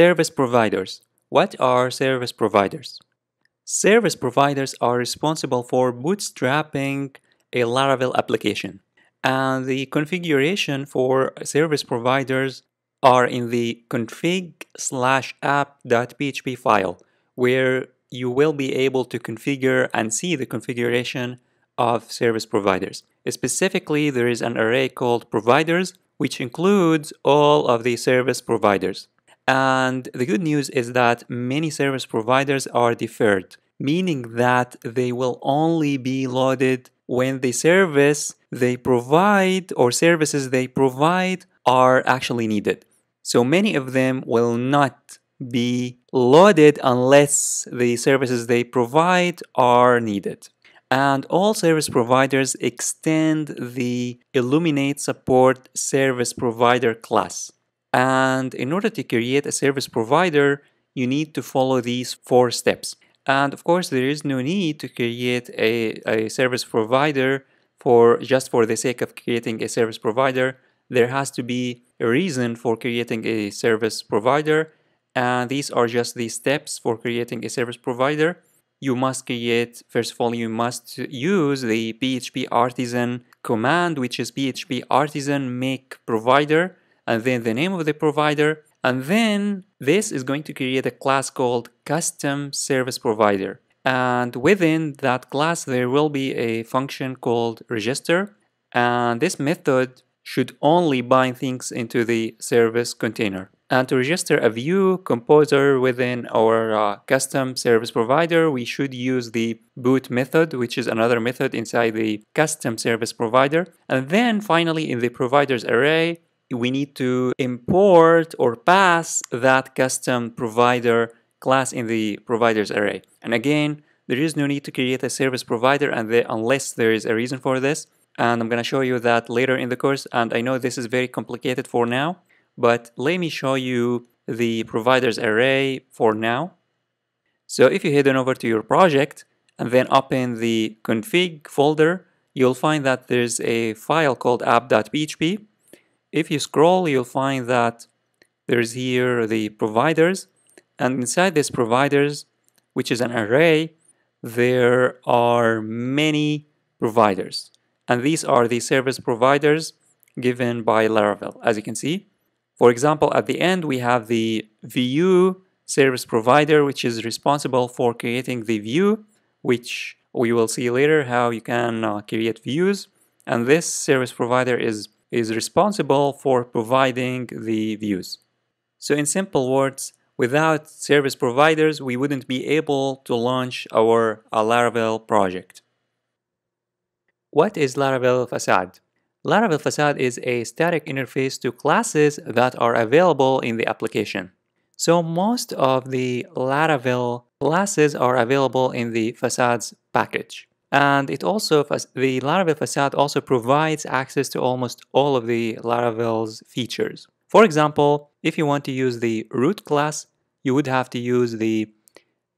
Service providers. What are service providers? Service providers are responsible for bootstrapping a Laravel application. And the configuration for service providers are in the config slash app.php file, where you will be able to configure and see the configuration of service providers. Specifically, there is an array called providers, which includes all of the service providers. And the good news is that many service providers are deferred, meaning that they will only be loaded when the service they provide or services they provide are actually needed. So many of them will not be loaded unless the services they provide are needed. And all service providers extend the Illuminate Support Service Provider class. And in order to create a service provider, you need to follow these four steps. And of course, there is no need to create a, a service provider for just for the sake of creating a service provider. There has to be a reason for creating a service provider. And these are just the steps for creating a service provider. You must create, first of all, you must use the PHP artisan command, which is PHP artisan make provider and then the name of the provider. And then this is going to create a class called custom service provider. And within that class, there will be a function called register. And this method should only bind things into the service container. And to register a view composer within our uh, custom service provider, we should use the boot method, which is another method inside the custom service provider. And then finally in the providers array, we need to import or pass that custom provider class in the providers array. And again, there is no need to create a service provider and the, unless there is a reason for this. And I'm going to show you that later in the course. And I know this is very complicated for now, but let me show you the providers array for now. So if you head on over to your project and then open the config folder, you'll find that there's a file called app.php if you scroll, you'll find that there's here the providers, and inside these providers, which is an array, there are many providers. And these are the service providers given by Laravel, as you can see. For example, at the end, we have the view service provider, which is responsible for creating the view, which we will see later how you can uh, create views. And this service provider is is responsible for providing the views. So in simple words, without service providers, we wouldn't be able to launch our Laravel project. What is Laravel Facade? Laravel Facade is a static interface to classes that are available in the application. So most of the Laravel classes are available in the Facades package. And it also, the Laravel facade also provides access to almost all of the Laravel's features. For example, if you want to use the route class, you would have to use the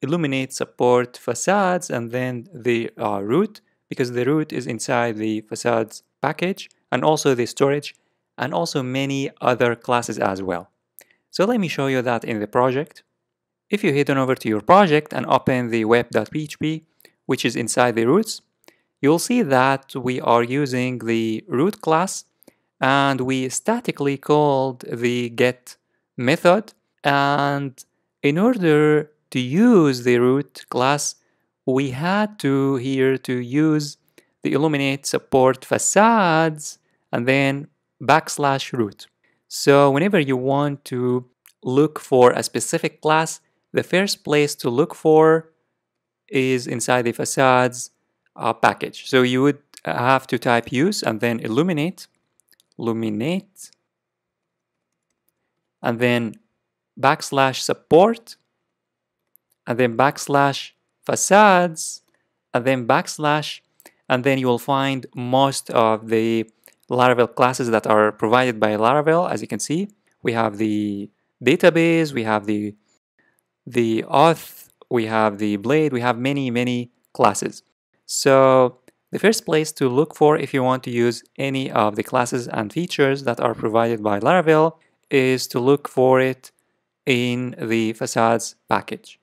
illuminate support facades and then the uh, route because the route is inside the facades package and also the storage and also many other classes as well. So let me show you that in the project. If you head on over to your project and open the web.php, which is inside the routes, you'll see that we are using the route class and we statically called the get method. And in order to use the route class, we had to here to use the illuminate support facades and then backslash route. So whenever you want to look for a specific class, the first place to look for is inside the facades uh, package. So you would have to type use and then illuminate, illuminate, and then backslash support, and then backslash facades, and then backslash, and then you will find most of the Laravel classes that are provided by Laravel. As you can see, we have the database, we have the the auth we have the blade, we have many, many classes. So the first place to look for if you want to use any of the classes and features that are provided by Laravel is to look for it in the facades package.